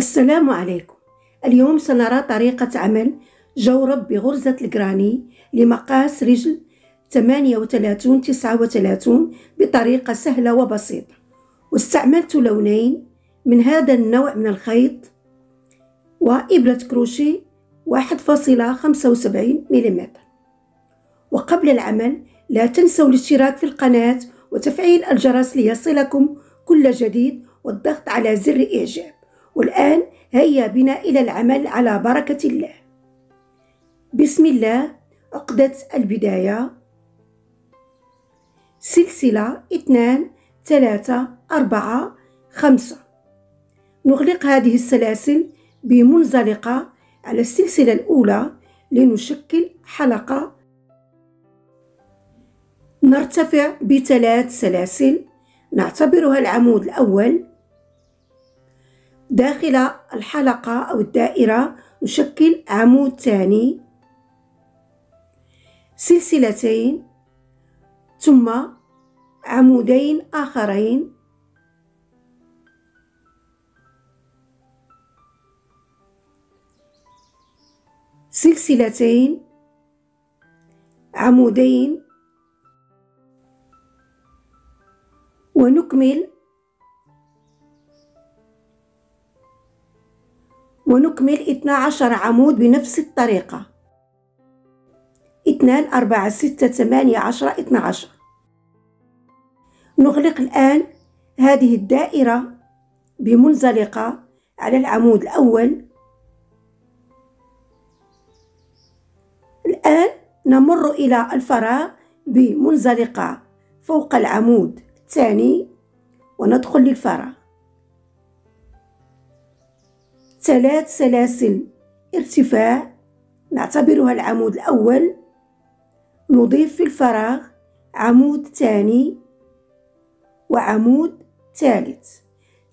السلام عليكم. اليوم سنرى طريقة عمل جورب بغرزة الجراني لمقاس رجل 38 39 بطريقة سهلة وبسيطة. واستعملت لونين من هذا النوع من الخيط وإبرة كروشي 1.75 ملم وقبل العمل لا تنسوا الاشتراك في القناة وتفعيل الجرس ليصلكم كل جديد والضغط على زر إعجاب. والآن هيا بنا إلى العمل على بركة الله. بسم الله عقدة البداية. سلسلة اثنان ثلاثة أربعة خمسة. نغلق هذه السلاسل بمنزلقة على السلسلة الأولى لنشكل حلقة. نرتفع بثلاث سلاسل نعتبرها العمود الأول. داخل الحلقة أو الدائرة نشكل عمود ثاني. سلسلتين ثم عمودين آخرين. سلسلتين عمودين ونكمل ونكمل 12 عمود بنفس الطريقة. اثنان أربعة ستة ثمانية عشرة اثنى عشر. نغلق الآن هذه الدائرة بمنزلقة على العمود الأول. الآن نمر إلى الفراغ بمنزلقة فوق العمود الثاني وندخل للفراغ. ثلاث سلاسل. ارتفاع نعتبرها العمود الأول. نضيف في الفراغ عمود ثاني وعمود ثالث.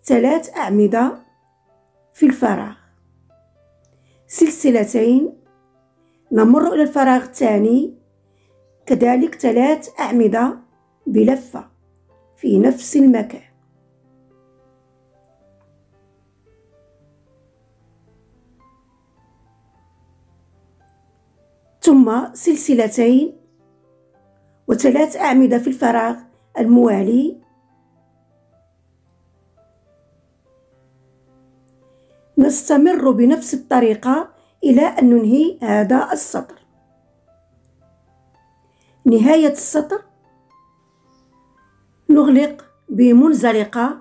ثلاث أعمدة في الفراغ. سلسلتين. نمر إلى الفراغ الثاني. كذلك ثلاث أعمدة بلفة في نفس المكان. ثم سلسلتين وثلاث أعمدة في الفراغ الموالي. نستمر بنفس الطريقة إلى أن ننهي هذا السطر. نهاية السطر. نغلق بمنزلقة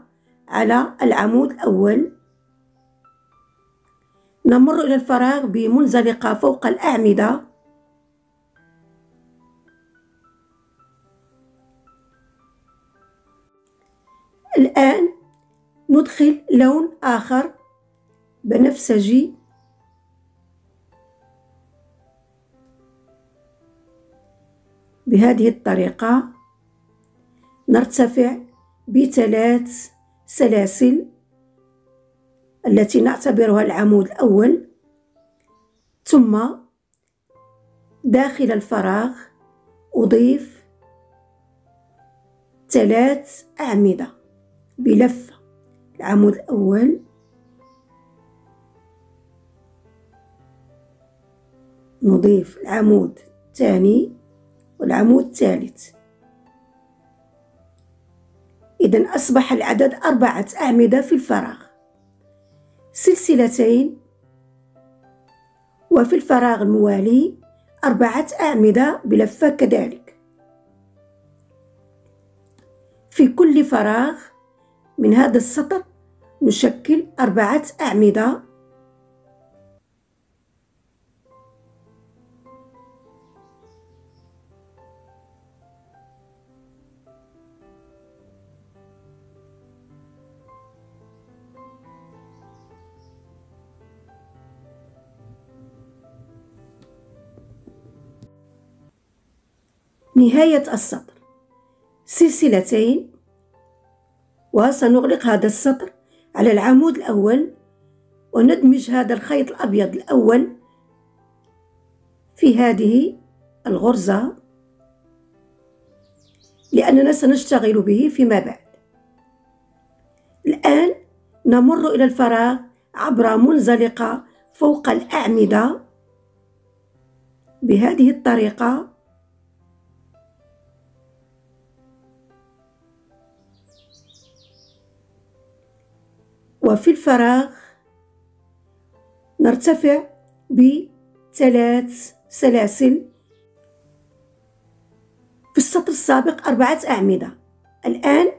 على العمود الأول. نمر إلى الفراغ بمنزلقة فوق الأعمدة. الآن ندخل لون آخر بنفسجي. بهذه الطريقة نرتفع بثلاث سلاسل التي نعتبرها العمود الأول ثم داخل الفراغ أضيف ثلاث أعمدة. بلفة العمود الأول. نضيف العمود الثاني والعمود الثالث. إذا أصبح العدد أربعة أعمدة في الفراغ. سلسلتين. وفي الفراغ الموالي أربعة أعمدة بلفة كذلك. في كل فراغ من هذا السطر نشكل أربعة أعمدة. نهاية السطر. سلسلتين وسنغلق هذا السطر على العمود الأول وندمج هذا الخيط الأبيض الأول في هذه الغرزة لأننا سنشتغل به فيما بعد. الآن نمر إلى الفراغ عبر منزلقة فوق الأعمدة بهذه الطريقة وفي الفراغ نرتفع بثلاث سلاسل. في السطر السابق أربعة أعمدة. الآن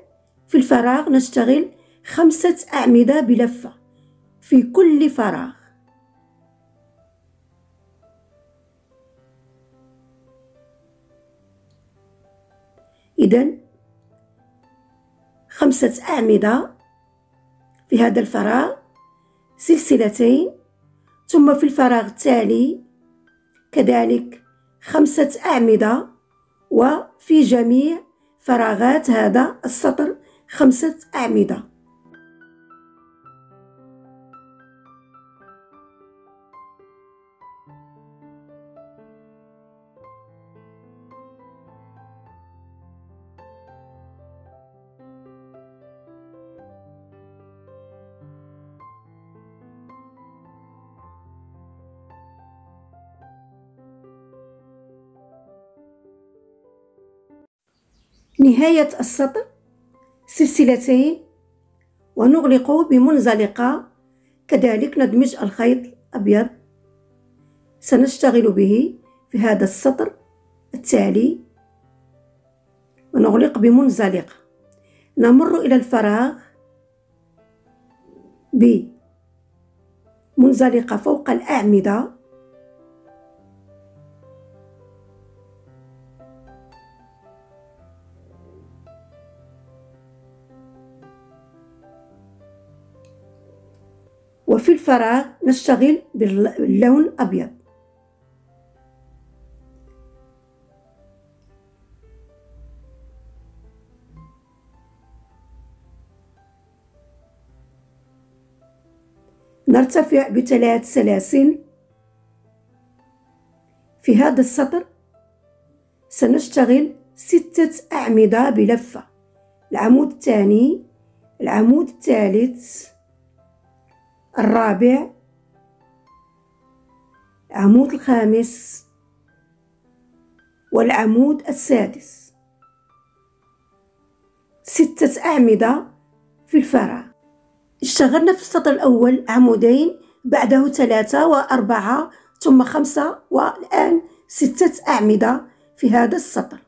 في الفراغ نشتغل خمسة أعمدة بلفة في كل فراغ. إذا خمسة أعمدة في هذا الفراغ سلسلتين ثم في الفراغ التالي كذلك خمسة أعمدة وفي جميع فراغات هذا السطر خمسة أعمدة. نهاية السطر سلسلتين ونغلق بمنزلقة كذلك ندمج الخيط الأبيض. سنشتغل به في هذا السطر التالي ونغلق بمنزلقة نمر إلى الفراغ بمنزلقة فوق الأعمدة. وفي الفراغ نشتغل باللون الأبيض. نرتفع بثلاث سلاسل. في هذا السطر سنشتغل ستة أعمدة بلفة. العمود الثاني العمود الثالث. الرابع العمود الخامس والعمود السادس. ستة أعمدة في الفراغ اشتغلنا في السطر الأول عمودين بعده ثلاثة وأربعة ثم خمسة والآن ستة أعمدة في هذا السطر.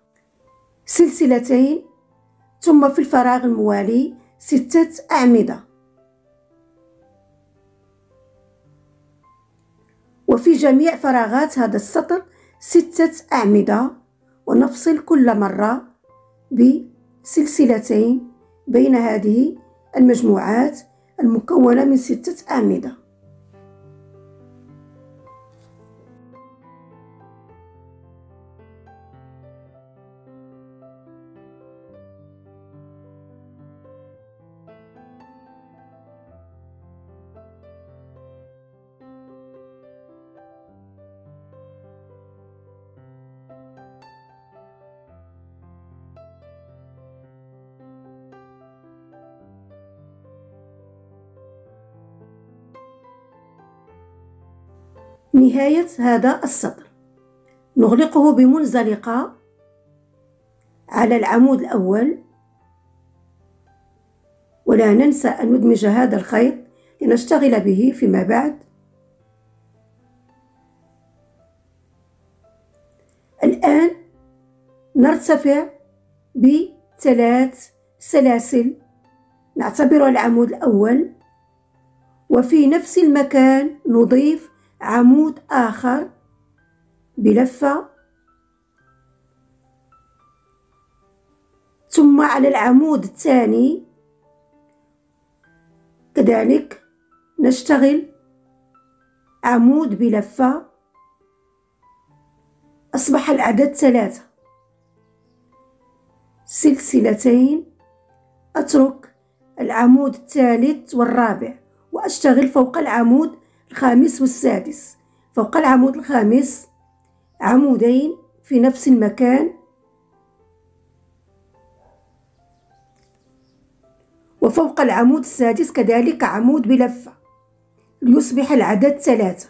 سلسلتين ثم في الفراغ الموالي ستة أعمدة. وفي جميع فراغات هذا السطر ستة أعمدة ونفصل كل مرة بسلسلتين بين هذه المجموعات المكونة من ستة أعمدة. نهاية هذا السطر. نغلقه بمنزلقة على العمود الأول. ولا ننسى أن ندمج هذا الخيط لنشتغل به فيما بعد. الآن نرتفع بثلاث سلاسل. نعتبر العمود الأول. وفي نفس المكان نضيف عمود آخر بلفة. ثم على العمود الثاني. كذلك نشتغل عمود بلفة. أصبح العدد ثلاثة. سلسلتين. أترك العمود الثالث والرابع وأشتغل فوق العمود الخامس والسادس. فوق العمود الخامس عمودين في نفس المكان. وفوق العمود السادس كذلك عمود بلفة ليصبح العدد ثلاثة.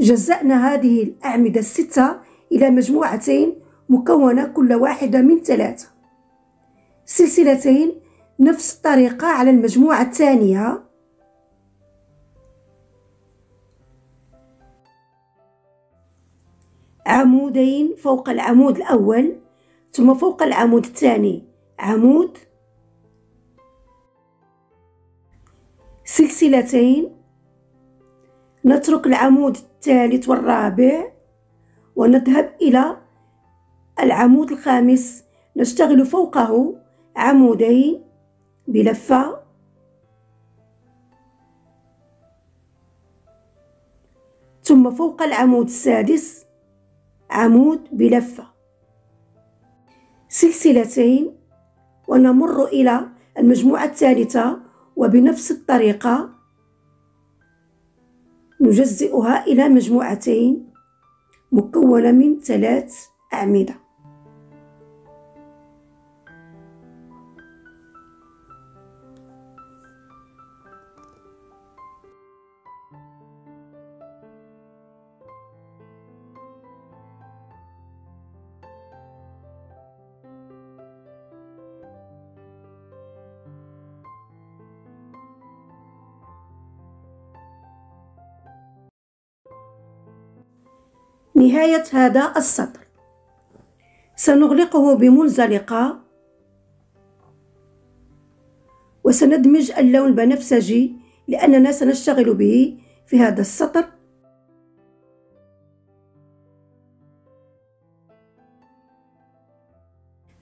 جزأنا هذه الأعمدة الستة إلى مجموعتين مكونة كل واحدة من ثلاثة. سلسلتين نفس الطريقة على المجموعة الثانية. عمودين فوق العمود الأول ثم فوق العمود الثاني. عمود سلسلتين. نترك العمود الثالث والرابع ونذهب إلى العمود الخامس. نشتغل فوقه عمودين بلفة. ثم فوق العمود السادس. عمود بلفة. سلسلتين ونمر إلى المجموعة الثالثة وبنفس الطريقة نجزئها إلى مجموعتين مكونة من ثلاث أعمدة. نهاية هذا السطر. سنغلقه بمنزلقة وسندمج اللون البنفسجي لأننا سنشتغل به في هذا السطر.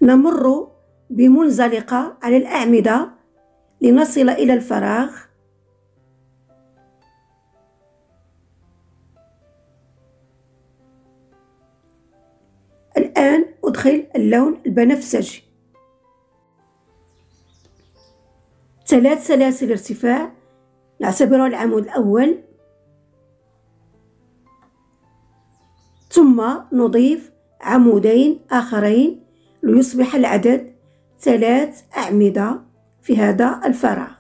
نمر بمنزلقة على الأعمدة لنصل إلى الفراغ. الآن أدخل اللون البنفسجي. ثلاث سلاسل ارتفاع. نعتبره العمود الأول. ثم نضيف عمودين آخرين ليصبح العدد ثلاث أعمدة في هذا الفراغ.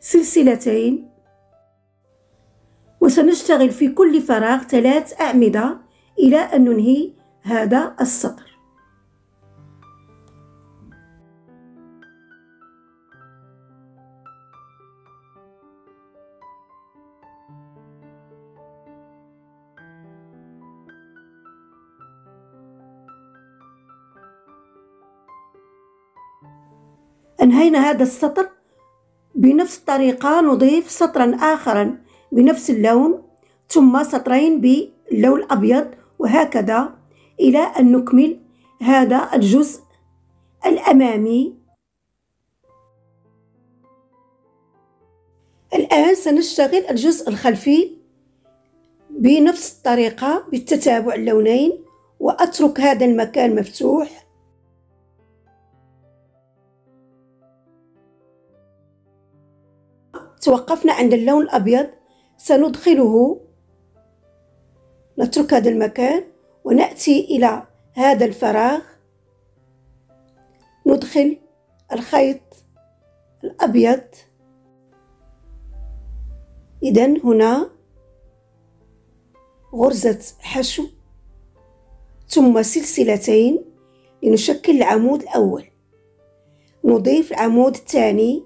سلسلتين وسنشتغل في كل فراغ ثلاث أعمدة إلى أن ننهي هذا السطر. أنهينا هذا السطر بنفس الطريقة نضيف سطرا آخرا. بنفس اللون ثم سطرين باللون الأبيض وهكذا إلى أن نكمل هذا الجزء الأمامي. الآن سنشتغل الجزء الخلفي بنفس الطريقة بالتتابع اللونين وأترك هذا المكان مفتوح. توقفنا عند اللون الأبيض سندخله. نترك هذا المكان ونأتي إلى هذا الفراغ. ندخل الخيط الأبيض. إذا هنا غرزة حشو. ثم سلسلتين لنشكل العمود الأول. نضيف العمود الثاني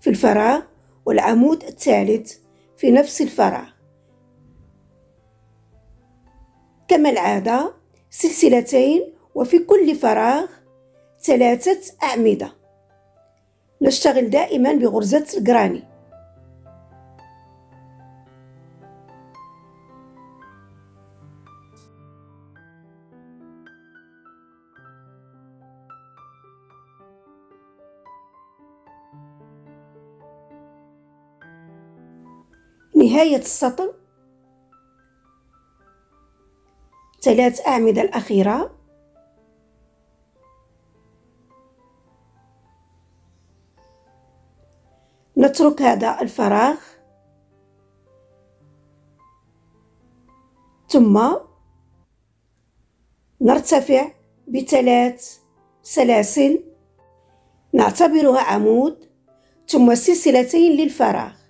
في الفراغ. والعمود الثالث في نفس الفراغ كما العادة سلسلتين وفي كل فراغ ثلاثة أعمدة. نشتغل دائما بغرزة الجراني. نهاية السطر. ثلاث أعمدة الأخيرة. نترك هذا الفراغ. ثم نرتفع بثلاث سلاسل نعتبرها عمود ثم سلسلتين للفراغ.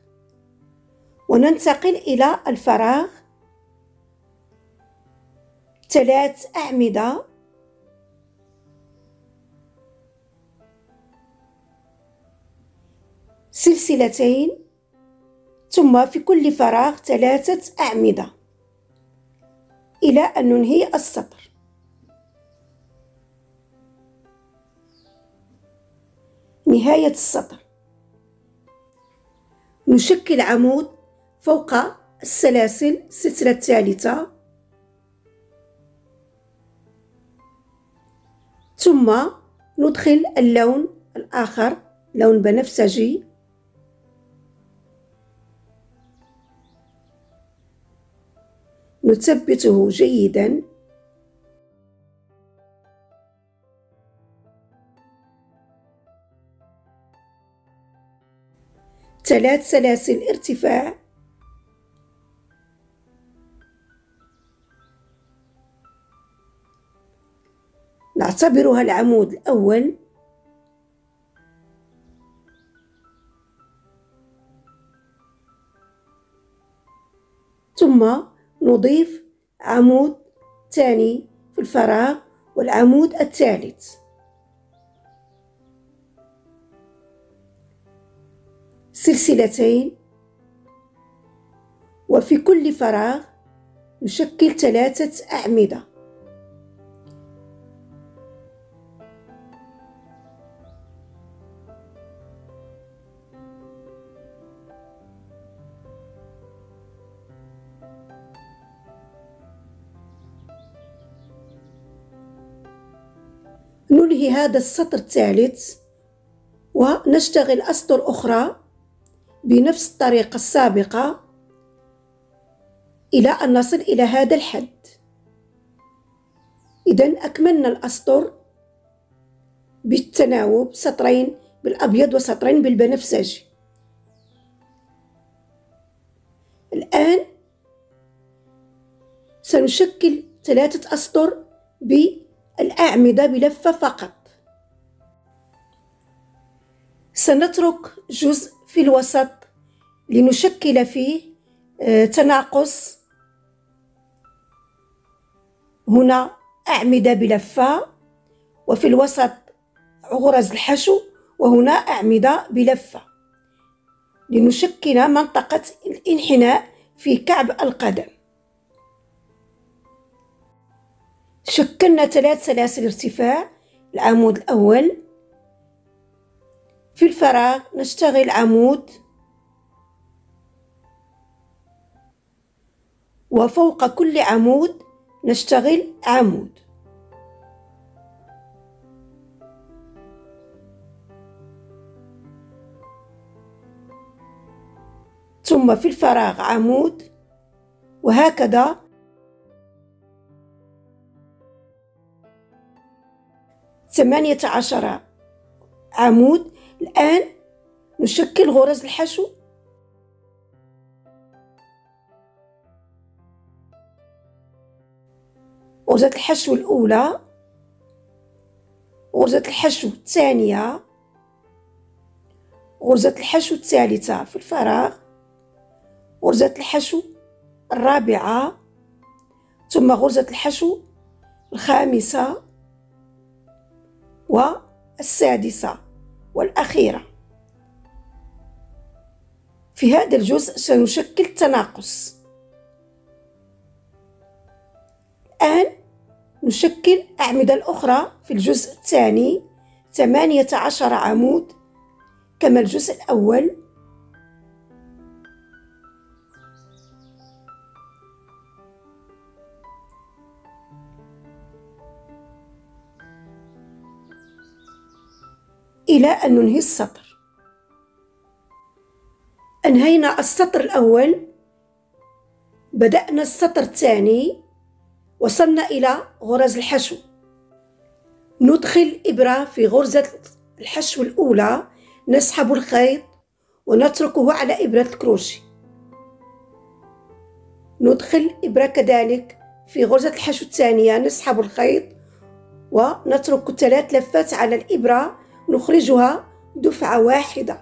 وننتقل إلى الفراغ. ثلاث أعمدة. سلسلتين. ثم في كل فراغ ثلاثة أعمدة. إلى أن ننهي السطر. نهاية السطر. نشكل عمود. فوق السلاسل السلسلة الثالثة. ثم ندخل اللون الآخر لون بنفسجي. نثبته جيدا. ثلاث سلاسل ارتفاع. نعتبرها العمود الأول. ثم نضيف عمود ثاني في الفراغ والعمود الثالث. سلسلتين. وفي كل فراغ نشكل ثلاثة أعمدة. ننهي هذا السطر الثالث ونشتغل أسطر أخرى بنفس الطريقة السابقة إلى أن نصل إلى هذا الحد. إذا أكملنا الأسطر بالتناوب سطرين بالأبيض وسطرين بالبنفسجي الآن سنشكل ثلاثة أسطر بالأعمدة بلفة فقط. سنترك جزء في الوسط لنشكل فيه آه، تناقص هنا أعمدة بلفة وفي الوسط غرز الحشو وهنا أعمدة بلفة. لنشكل منطقة الانحناء في كعب القدم. شكلنا ثلاث سلاسل ارتفاع العمود الأول. في الفراغ نشتغل عمود وفوق كل عمود نشتغل عمود. ثم في الفراغ عمود وهكذا ثمانية عشر عمود. الآن نشكل غرز الحشو. غرزة الحشو الأولى. غرزة الحشو الثانية. غرزة الحشو الثالثة في الفراغ. غرزة الحشو الرابعة. ثم غرزة الحشو الخامسة. والسادسة والأخيرة. في هذا الجزء سنشكل تناقص الآن نشكل أعمدة الأخرى في الجزء الثاني ثمانية عشر عمود كما الجزء الأول إلى أن ننهي السطر. أنهينا السطر الأول بدأنا السطر الثاني وصلنا إلى غرز الحشو. ندخل إبرة في غرزة الحشو الأولى نسحب الخيط ونتركه على إبرة الكروشي. ندخل إبرة كذلك في غرزة الحشو الثانية نسحب الخيط ونترك ثلاث لفات على الإبرة نخرجها دفعة واحدة.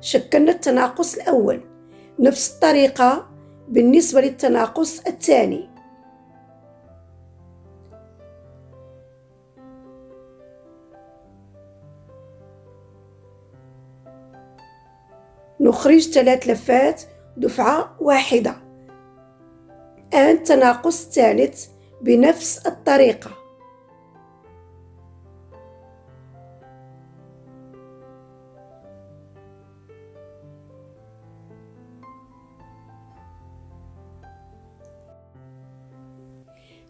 شكلنا التناقص الأول. نفس الطريقة بالنسبة للتناقص الثاني. نخرج ثلاث لفات دفعة واحدة. الآن تناقص ثالث بنفس الطريقة.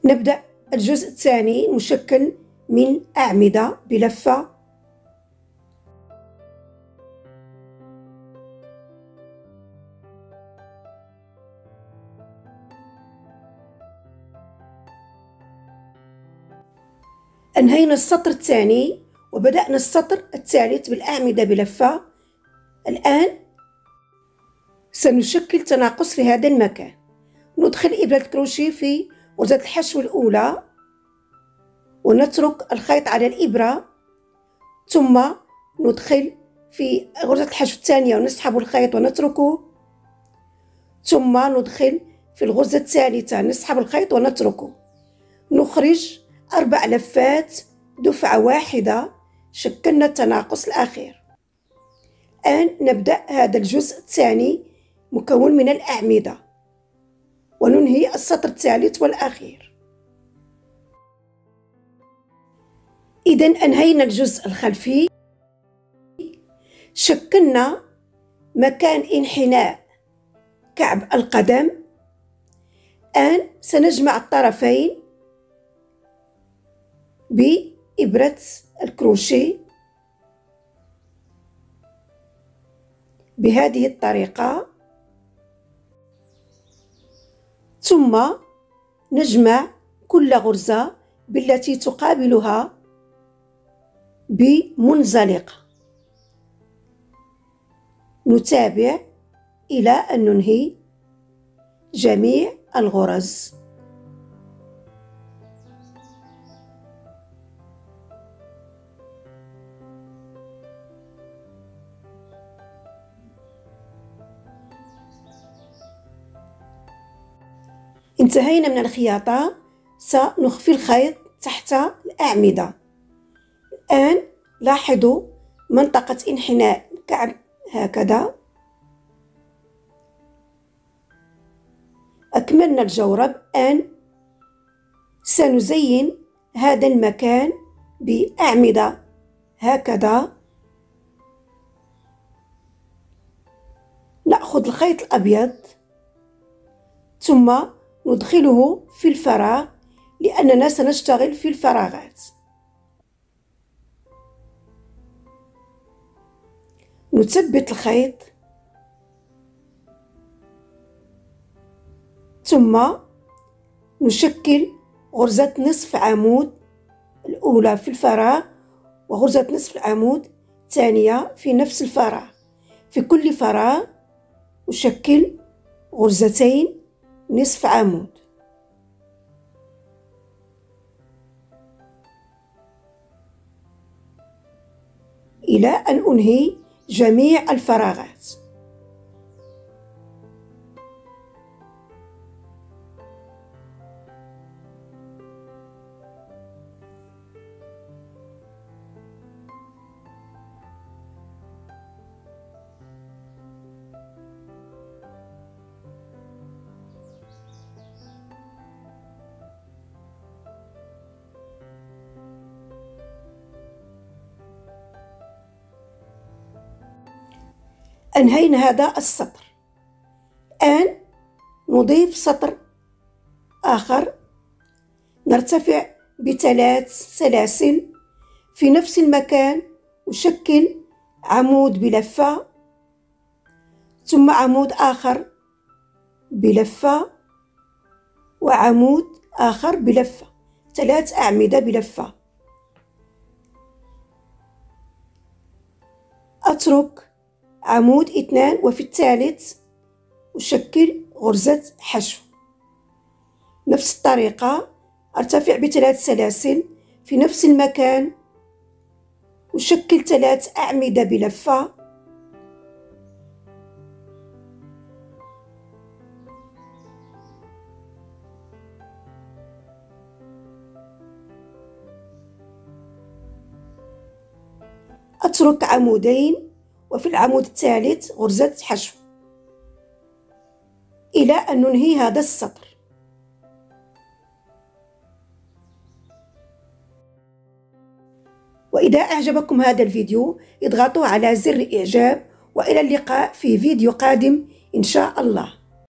نبدأ الجزء الثاني مشكل من أعمدة بلفة. أنهينا السطر الثاني وبدأنا السطر الثالث بالأعمدة بلفة. الآن سنشكل تناقص في هذا المكان. ندخل إبرة الكروشيه في غرزة الحشو الأولى ونترك الخيط على الإبرة ثم ندخل في غرزة الحشو الثانية ونسحب الخيط ونتركه ثم ندخل في الغرزة الثالثة نسحب الخيط ونتركه. نخرج أربع لفات دفعة واحدة شكلنا التناقص الأخير. الآن نبدأ هذا الجزء الثاني مكون من الأعمدة. وننهي السطر الثالث والأخير. إذا أنهينا الجزء الخلفي. شكلنا مكان انحناء كعب القدم. الآن سنجمع الطرفين بإبرة الكروشيه. بهذه الطريقة ثم نجمع كل غرزة بالتي تقابلها بمنزلقة نتابع إلى أن ننهي جميع الغرز. انتهينا من الخياطة سنخفي الخيط تحت الأعمدة. الآن لاحظوا منطقة انحناء الكعب هكذا. أكملنا الجورب الآن سنزين هذا المكان بأعمدة هكذا. نأخذ الخيط الأبيض ثم ندخله في الفراغ لأننا سنشتغل في الفراغات. نثبت الخيط. ثم نشكل غرزة نصف عمود الأولى في الفراغ وغرزة نصف العمود الثانية في نفس الفراغ. في كل فراغ أشكل غرزتين نصف عمود. إلى أن أنهي جميع الفراغات. أنهينا هذا السطر. الآن نضيف سطر آخر. نرتفع بثلاث سلاسل في نفس المكان أشكل عمود بلفة. ثم عمود آخر بلفة وعمود آخر بلفة. ثلاث أعمدة بلفة. أترك عمود اثنان وفي الثالث أشكل غرزة حشو. نفس الطريقة أرتفع بثلاث سلاسل. في نفس المكان وشكل ثلاث أعمدة بلفة. أترك عمودين. وفي العمود الثالث غرزة حشو إلى أن ننهي هذا السطر. وإذا أعجبكم هذا الفيديو اضغطوا على زر إعجاب وإلى اللقاء في فيديو قادم إن شاء الله.